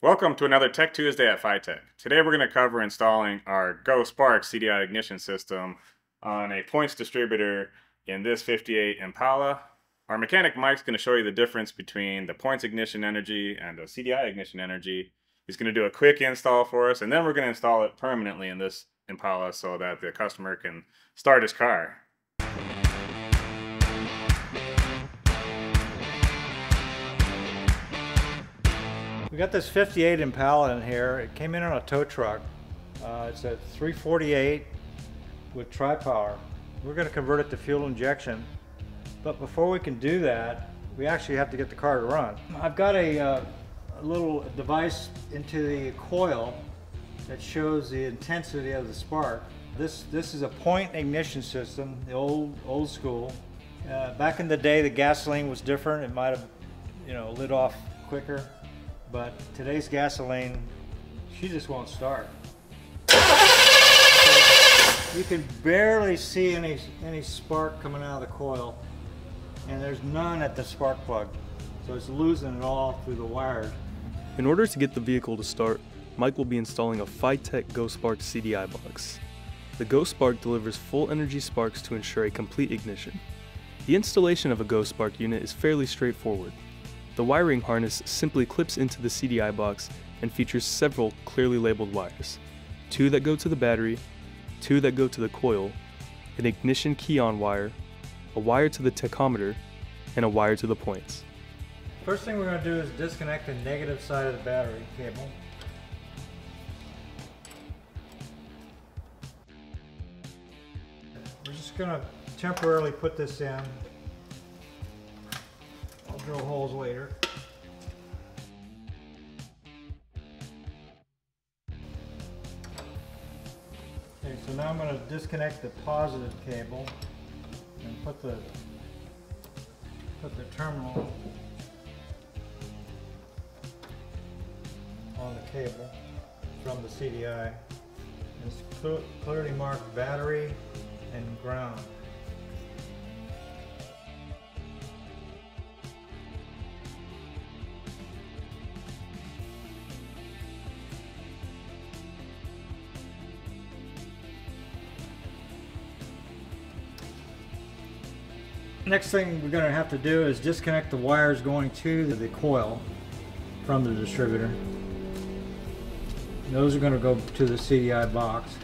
Welcome to another Tech Tuesday at FiTech. Today we're going to cover installing our Go Spark CDI ignition system on a points distributor in this 58 Impala. Our mechanic Mike's going to show you the difference between the points ignition energy and the CDI ignition energy. He's going to do a quick install for us and then we're going to install it permanently in this Impala so that the customer can start his car. We got this 58 Impala in here. It came in on a tow truck. Uh, it's a 348 with tri-power. We're going to convert it to fuel injection. But before we can do that, we actually have to get the car to run. I've got a, uh, a little device into the coil that shows the intensity of the spark. This, this is a point ignition system, the old, old school. Uh, back in the day, the gasoline was different. It might have, you know, lit off quicker. But today's gasoline, she just won't start. You can barely see any, any spark coming out of the coil and there's none at the spark plug. So it's losing it all through the wires. In order to get the vehicle to start, Mike will be installing a FiTech GoSpark CDI box. The GoSpark delivers full energy sparks to ensure a complete ignition. The installation of a GoSpark unit is fairly straightforward. The wiring harness simply clips into the CDI box and features several clearly labeled wires. Two that go to the battery, two that go to the coil, an ignition key-on wire, a wire to the tachometer, and a wire to the points. First thing we're going to do is disconnect the negative side of the battery cable. We're just going to temporarily put this in drill holes later. Okay, so now I'm going to disconnect the positive cable and put the put the terminal on the cable from the CDI. It's clearly marked battery and ground. Next thing we're going to have to do is disconnect the wires going to the coil from the distributor. Those are going to go to the CDI box.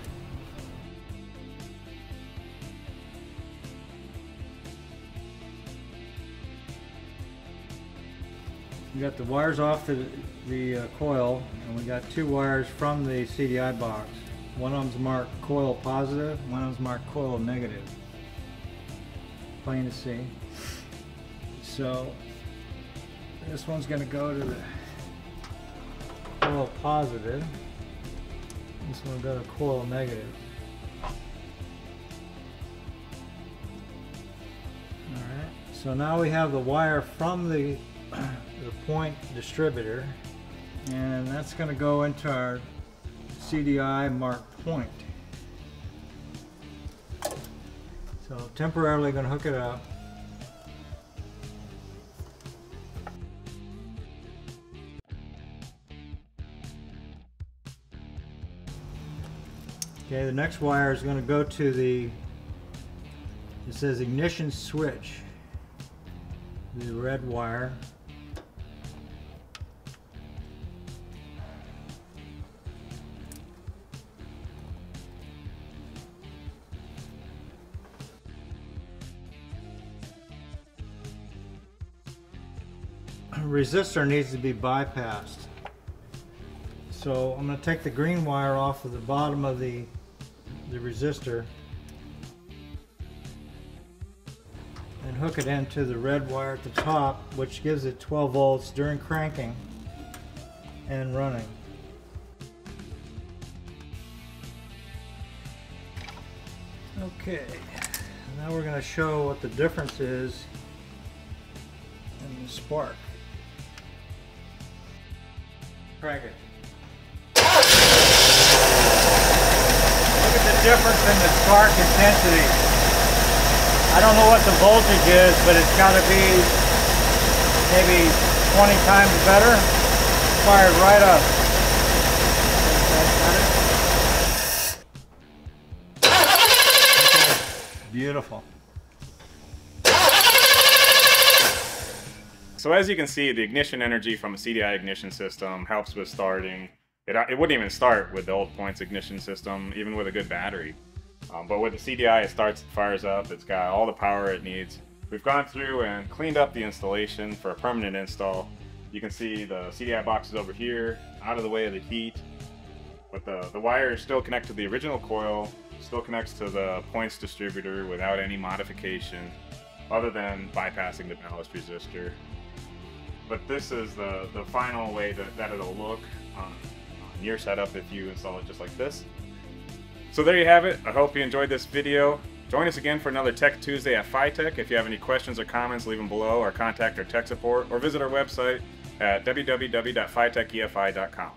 We got the wires off the, the uh, coil and we got two wires from the CDI box. One of them's marked coil positive, one of them's marked coil negative plain to see. So this one's going to go to the coil positive. This one will go to coil negative. Alright, so now we have the wire from the, the point distributor and that's going to go into our CDI mark point. So temporarily going to hook it up. Okay, the next wire is going to go to the, it says ignition switch, the red wire. Resistor needs to be bypassed. So I'm going to take the green wire off of the bottom of the, the resistor and hook it into the red wire at the top which gives it 12 volts during cranking and running. Okay, now we're going to show what the difference is in the spark. Crank it. Look at the difference in the spark intensity. I don't know what the voltage is, but it's got to be maybe 20 times better. fired right up. Beautiful. So as you can see, the ignition energy from a CDI ignition system helps with starting. It, it wouldn't even start with the old points ignition system, even with a good battery. Um, but with the CDI, it starts, it fires up, it's got all the power it needs. We've gone through and cleaned up the installation for a permanent install. You can see the CDI box is over here, out of the way of the heat. But the, the wire is still connected to the original coil, still connects to the points distributor without any modification, other than bypassing the ballast resistor. But this is the, the final way that, that it'll look on, on your setup if you install it just like this. So there you have it. I hope you enjoyed this video. Join us again for another Tech Tuesday at FiTech. If you have any questions or comments, leave them below or contact our tech support or visit our website at www.fitechefi.com.